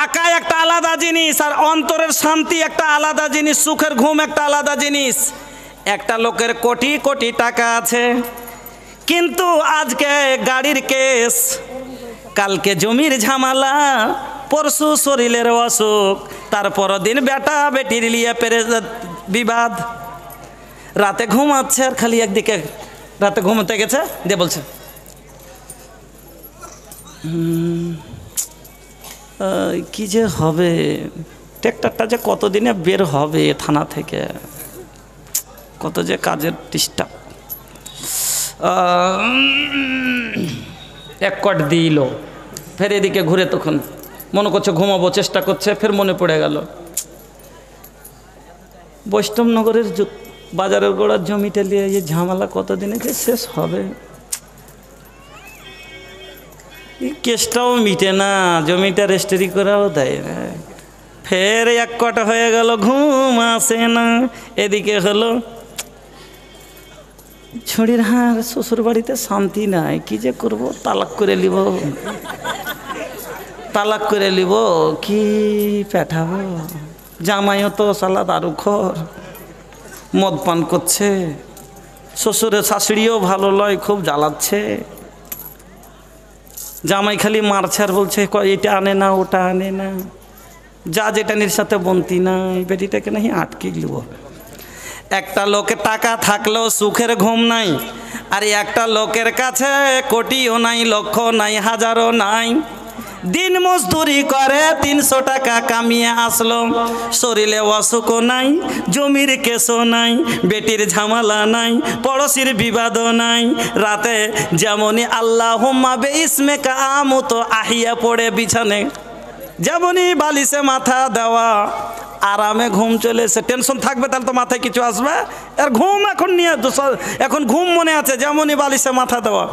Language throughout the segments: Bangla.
টাকা একটা আলাদা জিনিস আর অন্তরের শান্তি একটা আলাদা জিনিস সুখের ঘুম একটা আলাদা জিনিস। একটা লোকের কোটি কোটি টাকা আছে। কিন্তু আজকে গাড়ির কেস কালকে জমির ঝামেলা পরশু শরীরের অসুখ তারপর দিন বেটা বেটির লিয়ে পেরে বিবাদ। রাতে ঘুমাচ্ছে আর খালি একদিকে রাতে ঘুমোতে গেছে দিয়ে বলছে। "হুম, কি যে হবে? ট্র্যাক্টরটা যে কতদিনে বের হবে থানা থেকে? কত যে কাজের ডিস্টার্ব এক কট দিল। ফের এদিকে ঘুরে তখন মনে করছে ঘুমাবো, চেষ্টা করছে, ফের মনে পড়ে গেল। বৈষ্ণবনগরের বাজারের গোড়ার জমিটা নিয়ে এই ঝামেলা কতদিনে যে শেষ হবে? কেসটাও মিটে না, জমিটা রেজিস্ট্রি করাও দেয় না। ফের এক কটা হয়ে গেল, ঘুম আসে না। এদিকে হলো ছড়ির হার শ্বশুর বাড়িতে শান্তি নাই, কি যে করব? তালাক করে নিব তালাক করে নিব কি পেঠাবো জামাইও তো সালা দারু খর মদ পান করছে। শ্বশুরের শাশুড়িও ভালো লয়, খুব জ্বালাচ্ছে। জামাই খালি মারছার বলছে "ক- এটা আনে না, ওটা আনে না। যা যেটা নির সাথে বন্তি না এই বেটিটাকে নাহি আটকে গেলব একটা লোকের টাকা থাকলেও সুখের ঘুম নাই, আর একটা লোকের কাছে কোটিও নাই, লক্ষ নাই, হাজারও নাই। দিন মজদুরি করে তিনশো টাকা কামিয়ে আসলো। শরীরে অসুখও নাই, জমির কেসও নাই, বেটির ঝামেলা নাই, পড়োশির বিবাদও নাই। রাতে যেমনই আল্লাহ বে ইসমে কামতো আহিয়া পড়ে বিছানে, যেমনই বালিশে মাথা দেওয়া, আরামে ঘুম চলে এসে টেনশন থাকবে তাহলে তো মাথায় কিছু আসবে? আর ঘুম এখন নিয়ে, এখন ঘুম মনে আছে, যেমনই বালিশে মাথা দেওয়া।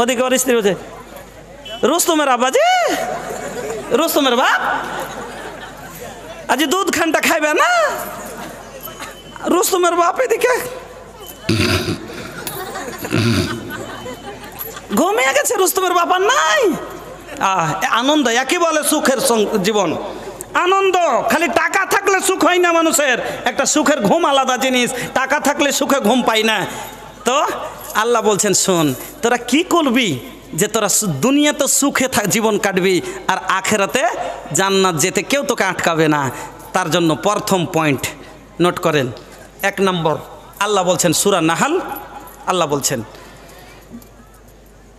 ওদিকে ওর স্ত্রী বলছে, রুস্তমের আব্বাজি রুস্তমের বাপ? আজ দুধ খানটা খাইবে না? রুস্তমের বাপ এদিকে? ঘুমিয়ে গেছে রুস্তমের বাবার নাই। আনন্দ একই বলে সুখের জীবন। আনন্দ, খালি টাকা থাকলে সুখ হয় না মানুষের। একটা সুখের ঘুম আলাদা জিনিস, টাকা থাকলে সুখে ঘুম পাই না। তো আল্লাহ বলছেন, শোন, তোরা কি করবি যে তোরা দুনিয়াতে সুখে জীবন কাটবি আর আখেরাতে জান্নাত যেতে কেউ তোকে আটকাবে না? তার জন্য প্রথম পয়েন্ট নোট করেন। এক নম্বর, আল্লাহ বলছেন, সুরা নাহাল? আল্লাহ বলছেন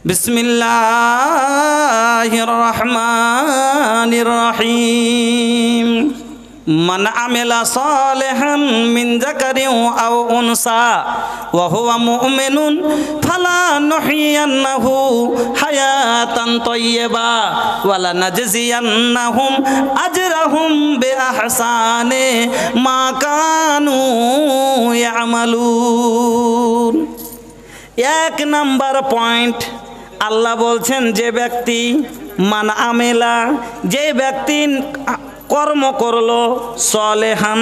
বিসমিল্লাহ রহমান রহিম। من عمل صالحا من ذكر أو أنثى وهو مؤمن فلا نحيينه حياة طيبة ولنجزينهم أجرهم بأحسن ما كانوا يعملون এক নাম্বার পয়েন্ট আল্লাহ বলছেন যে ব্যক্তি মান আমেলা যে ব্যক্তি কর্ম করল, সলেহান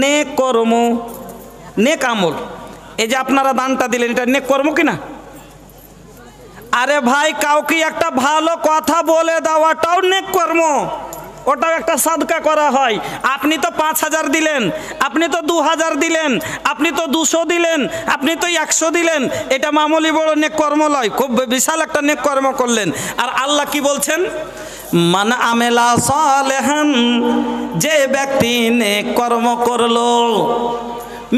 নে কর্ম, নেক আমল। এই যে আপনারা দানটা দিলেন, এটা নেক কর্ম কিনা? আরে ভাই, কাউকে একটা ভালো কথা বলে দেওয়াটাও নেক কর্ম। ওটাও একটা সাদকা করা হয়। আপনি তো পাঁচ হাজার দিলেন, আপনি তো দু হাজার দিলেন, আপনি তো দুশো দিলেন, আপনি তো একশো দিলেন। এটা মামুলি বড় নেক কর্ম লয়। খুব বিশাল একটা নেক কর্ম করলেন। আর আল্লাহ কি বলছেন? মান আমেলা সালেহান, যে ব্যক্তি নেক কর্ম করল,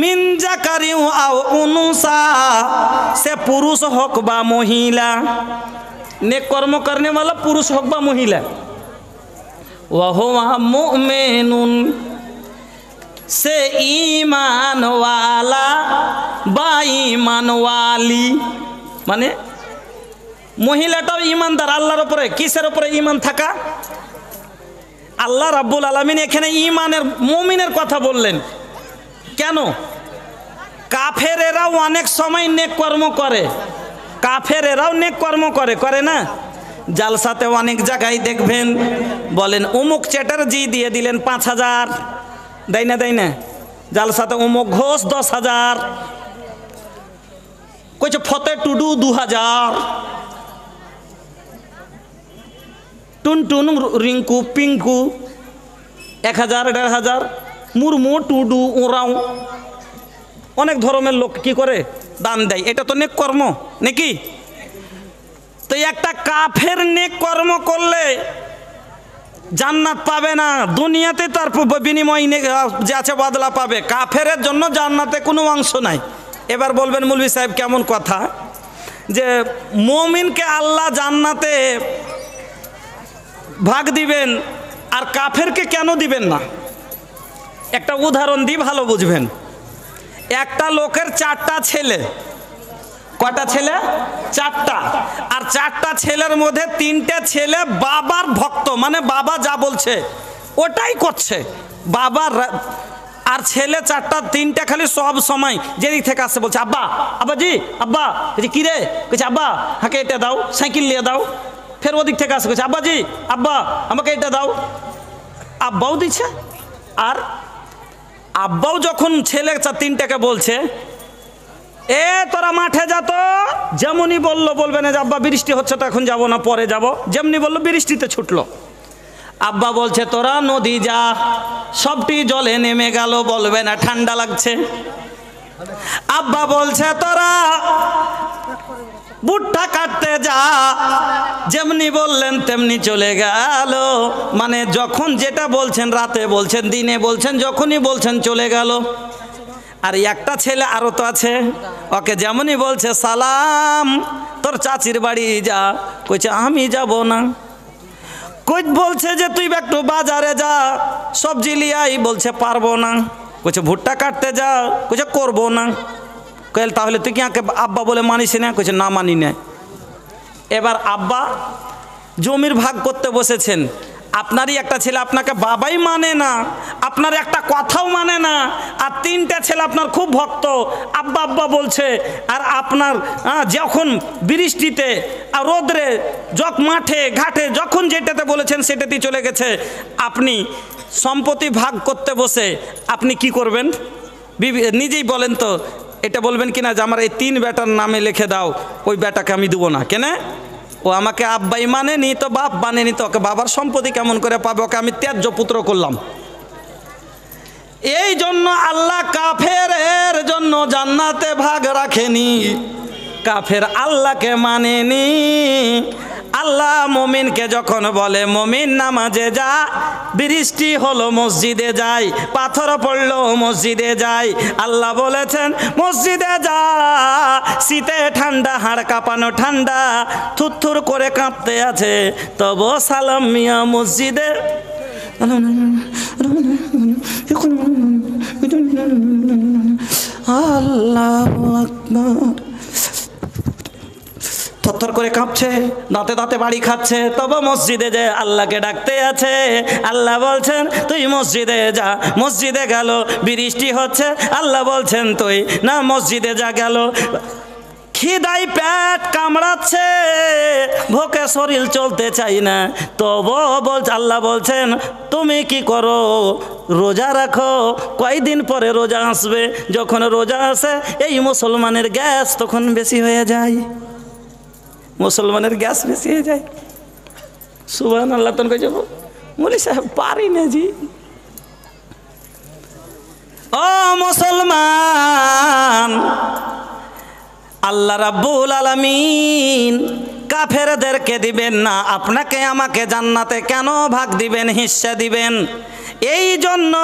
মিন জাকারিউ আও উনুসা, সে পুরুষ হোক বা মহিলা, নেক কর্ম করনে वाला পুরুষ হোক বা মহিলা। ওয়াহুয়া মুমিনুন, সে ইমানওয়ালা বা ইমানওয়ালি মানে মহিলাটাও ইমানদার, আল্লাহর ওপরে কিসের ওপরে ইমান থাকা? আল্লাহ রাব্বুল আলমিন এখানে ইমানের, মুমিনের কথা বললেন। কেন? কাফেরেরাও অনেক সময় নেক কর্ম করে। কাফেরেরাও নেক কর্ম করে করে না? জালসাতে অনেক জায়গায় দেখবেন, বলেন অমুক চ্যাটার্জি দিয়ে দিলেন পাঁচ হাজার। দেয় না দেয় না? জালসাতে অমুক ঘোষ দশ হাজার। কইছে, ফতে টুডু দু হাজার। টুনটুন রিঙ্কু, পিঙ্কু, এক হাজার, দেড় হাজার, মুরমু, টুডু ওরাও অনেক ধরনের লোক কি করে? দান দেয়। এটা তো নেক কর্ম নাকি? তো একটা কাফের নেক কর্ম করলে জান্নাত পাবে না। দুনিয়াতে তার বিনিময় যে আছে বদলা পাবে। কাফেরের জন্য জান্নাতে কোনো অংশ নাই। এবার বলবেন মুলবি সাহেব, কেমন কথা? যে মমিনকে আল্লাহ জান্নাতে ভাগ দিবেন আর কাফেরকে কেন দিবেন না? একটা উদাহরণ দিই ভালো বুঝবেন। একটা লোকের চারটা ছেলে। কটা ছেলে? চারটা। আর চারটা ছেলের মধ্যে তিনটে ছেলে বাবার ভক্ত মানে বাবা যা বলছে, ওটাই করছে। বাবার আর ছেলে চারটা, তিনটা খালি সব সময় যেদিক থেকে আসছে বলছে, আব্বা আব্বা। বলছি কি রে? বলছে আব্বা, হাঁকে এটা দাও, সাইকেল নিয়ে দাও। ফের ওদিক থেকে আসে বলছে আব্বাজি, আব্বা, আমাকে এটা দাও। আব্বাও দিচ্ছে। আর আব্বাও যখন ছেলে তিনটাকে বলছে, এ, তোরা মাঠে যা তো। যেমনই বলল, বলবে না যে, আব্বা, বৃষ্টি হচ্ছে তো এখন যাব না, পরে যাব। যেমনি বলল, বৃষ্টিতে ছুটলো। আব্বা বলছে, তোরা নদী যা, সবটি জলে নেমে গেল, বলবে না ঠান্ডা লাগছে। আব্বা বলছে, তোরা বুটটা কাটতে যা যেমনি বললেন, তেমনি চলে গেল। মানে যখন যেটা বলছেন, রাতে বলছেন, দিনে বলছেন, যখনই বলছেন, চলে গেল। আর একটা ছেলে আরও তো আছে। ওকে যেমনই বলছে, সালাম, তোর চাচির বাড়ি যা। কইছে, আমি যাব না। কই বলছে যে, তুই একটু বাজারে যা। সবজি লিয়াই বলছে, পারব না। কইছে, ভুট্টা কাটতে যা। কইছে, করব না। কইল, তাহলে তুই কি আঁকে আব্বা বলে মানিস না? কইছে, না মানি না এবার আব্বা জমির ভাগ করতে বসেছেন। আপনারই একটা ছেলে আপনাকে বাবাই মানে না, আপনার একটা কথাও মানে না, আর তিনটা ছেলে আপনার খুব ভক্ত। আব্বা আব্বা বলছে, আর আপনার যখন বৃষ্টিতে আর রোদ্রে যখ মাঠে, ঘাটে, যখন যেটাতে বলেছেন সেটাতেই চলে গেছে। আপনি সম্পত্তি ভাগ করতে বসে, আপনি কি করবেন? নিজেই বলেন তো এটা বলবেন কিনা যে আমার এই তিন বেটার নামে লিখে দাও, ওই বেটাকে আমি দেবো না। কেনে? ও আমাকে আব্বাই মানেনি, তো বাপ মানেনি, তো ওকে বাবার সম্পত্তি কেমন করে পাবে? ওকে আমি ত্যায্য পুত্র করলাম। এই জন্য আল্লাহ কাফের জন্য জান্নাতে ভাগ রাখেনি। কাফের আল্লাহকে মানেনি। আল্লাহ মমিনকে যখন বলে, মমিন নামাজে যা, বৃষ্টি হলো মসজিদে যাই, পাথর পড়ল মসজিদে যাই। আল্লাহ বলেছেন, মসজিদে যা, শীতে ঠান্ডা, হাড় কাঁপানো ঠান্ডা থুরথুর করে কাঁপতে আছে, তবু সালাম মিয়া মসজিদে। আল্লাহ আকবার। থরথর করে কাঁপছে, দাঁতে দাঁতে বাড়ি খাচ্ছে, তবে মসজিদে যে আল্লাহকে ডাকতে আছে, আল্লাহ বলছেন, তুই মসজিদে যা। মসজিদে গেল, বৃষ্টি হচ্ছে, আল্লাহ বলছেন, তুই না, মসজিদে যা গেল। খিদাই পেট কামড়াচ্ছে, ভোকে শরীর চলতে চাই না। তবু বলছে, আল্লাহ বলছেন, তুমি কি করো? রোজা রাখো, কয়দিন পরে রোজা আসবে? যখন রোজা আসে, এই মুসলমানের গ্যাস তখন বেশি হয়ে যায়। মুসলমানের গ্যাস বেশি হয়ে যায়। সুবাহ আল্লাহ তখন যাব বলি সাহেব, পারি না জি। ও মুসলমান, আল্লাহ রাব্বুল আলামিন কাফেরদেরকে দিবেন না, আপনাকে আমাকে জান্নাতে কেন ভাগ দিবেন, হিস্সা দিবেন? এই জন্য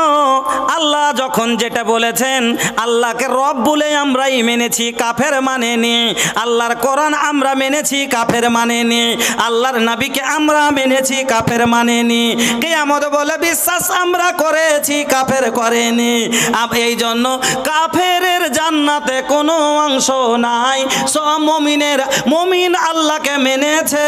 আল্লাহ যখন যেটা বলেছেন, আল্লাহকে রব বলে আমরাই মেনেছি, কাফের মানে নি। আল্লাহর কোরআন আমরা মেনেছি, কাফের মানে নি। আল্লাহর নবীকে আমরা মেনেছি, কাফের মানে নি। কেয়ামত বলে বিশ্বাস আমরা করেছি, কাফের করেনি। এই জন্য কাফের জান্নাতে কোনো অংশ নাই। সব মমিনের, মমিন আল্লাহকে মেনেছে,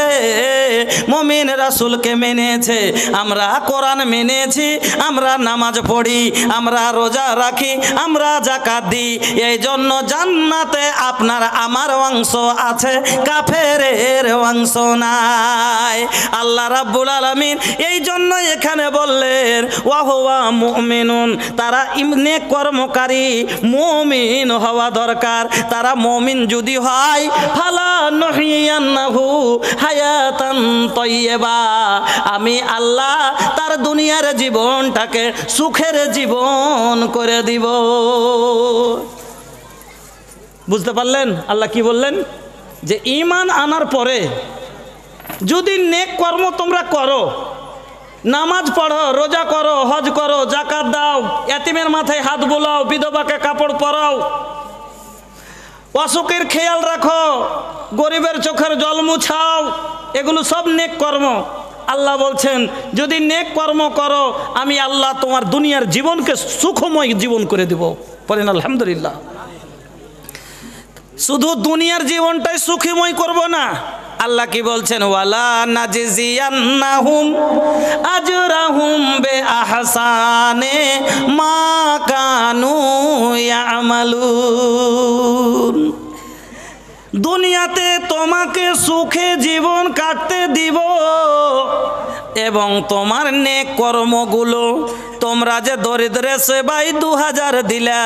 মমিন রাসুলকে মেনেছে। আমরা কোরআন মেনেছি, আমরা নামাজ পড়ি, আমরা রোজা রাখি, আমরা জাকাত দিই। এই জন্য জান্নাতে আপনার আমার অংশ আছে কাফের এর অংশ নাই। আল্লাহ রাব্বুল আলামিন এই জন্য এখানে বললেন, ওয়াহুয়া মুমিনুন, তারা ইমনে কর্মকারী, মুমিন হওয়া দরকার। তারা মুমিন যদি হয়, ফালা নহিয়ান্নাহু হায়াতান তৈবা আমি আল্লাহ তার দুনিয়ার জীবনটাকে সুখের জীবন করে দিব। বুঝতে পারলেন? আল্লাহ কি বললেন? যে ইমান আনার পরে যদি নেক কর্ম তোমরা করো, নামাজ পড়ো, রোজা করো, হজ করো জাকাত দাও, এতিমের মাথায় হাত বোলাও, বিধবাকে কাপড় পরাও, অসুখের খেয়াল রাখো, গরিবের চোখের জল মুছাও, এগুলো সব নেক কর্ম। আল্লাহ বলছেন, যদি নেক কর্ম করো, আমি আল্লাহ তোমার দুনিয়ার জীবনকে সুখময় জীবন করে দিব। বলেন, আলহামদুলিল্লাহ। শুধু দুনিয়ার জীবনটাই সুখীময় করব না। আল্লাহ কি বলছেন, ওয়ালা আজরাহুম মা দুনিয়াতে তোমাকে সুখে জীবন কাটতে দিব। এবং তোমার নেক কর্মগুলো তোমরা যে দরিদ্রে সেবাই দু হাজার দিলা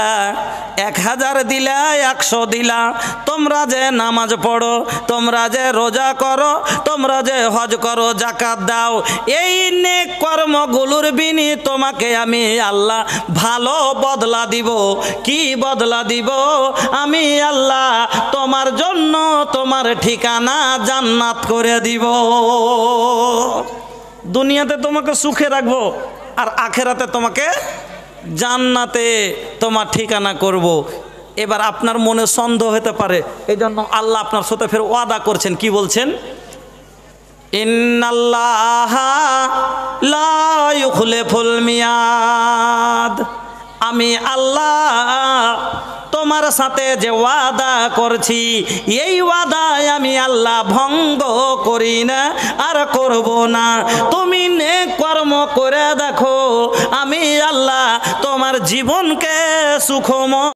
এক হাজার দিলা, একশো দিলা, তোমরা যে নামাজ পড়ো, তোমরা যে রোজা করো, তোমরা যে হজ করো জাকাত দাও, এই নেক কর্মগুলোর বিনি তোমাকে আমি আল্লাহ ভালো বদলা দিব। কি বদলা দিব? আমি আল্লাহ তোমার জন্য তোমার ঠিকানা জান্নাত করে দিব। দুনিয়াতে তোমাকে সুখে রাখব আর আখেরাতে তোমাকে জান্নাতে তোমার ঠিকানা করব। এবার আপনার মনে সন্দেহ হতে পারে এই জন্য আল্লাহ আপনার সাথে ফের ওয়াদা করছেন, কি বলছেন আমি আল্লাহ তোমার সাথে যে ওয়াদা করছি, এই ওয়াদায় আমি আল্লাহ ভঙ্গ করি না, আর করব না। তুমি নে কর্ম করে দেখো, আমি আল্লাহ তোমার জীবনকে সুখম